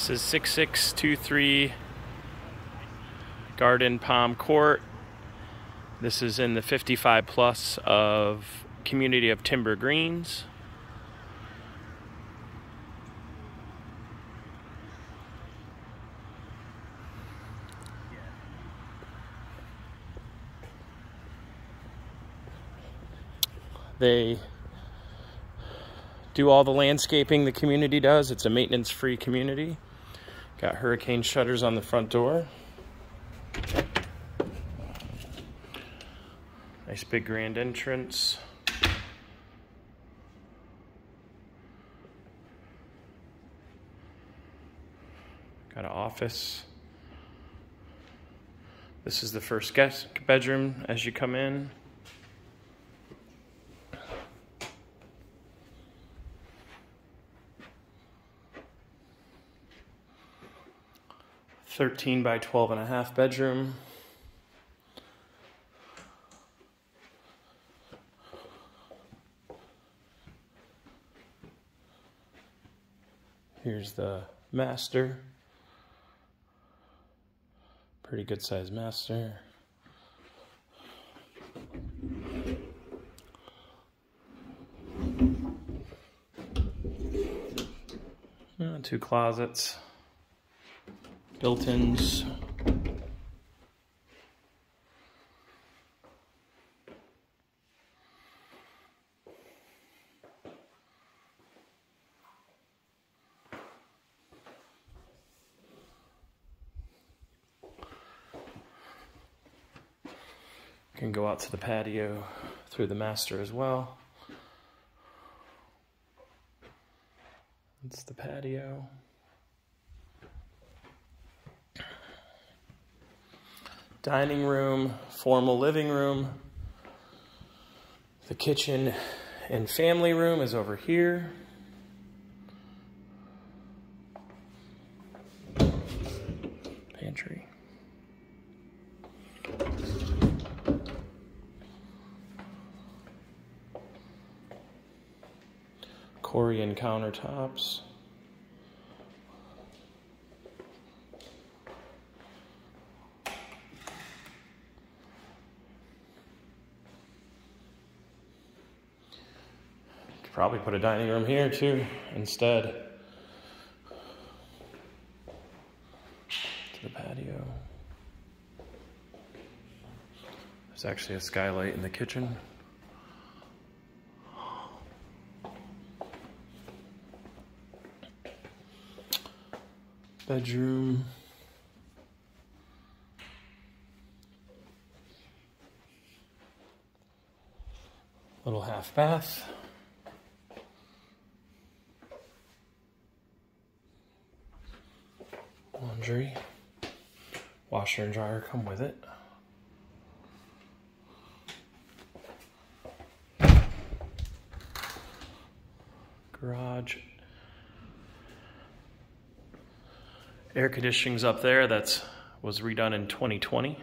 This is 6623 Garden Palm Court. This is in the 55 plus of community of Timber Greens. They do all the landscaping the community does. It's a maintenance free community. Got hurricane shutters on the front door. Nice big grand entrance. Got an office. This is the first guest bedroom as you come in. 13 by 12 and a half bedroom. Here's the master. Pretty good size master. Uh, two closets built-ins. Can go out to the patio through the master as well. It's the patio. Dining room, formal living room. The kitchen and family room is over here. Pantry. Corian countertops. Probably put a dining room here too instead. To the patio. There's actually a skylight in the kitchen. Bedroom. Little half bath. Laundry. Washer and dryer come with it. Garage. Air conditioning's up there. That's was redone in 2020.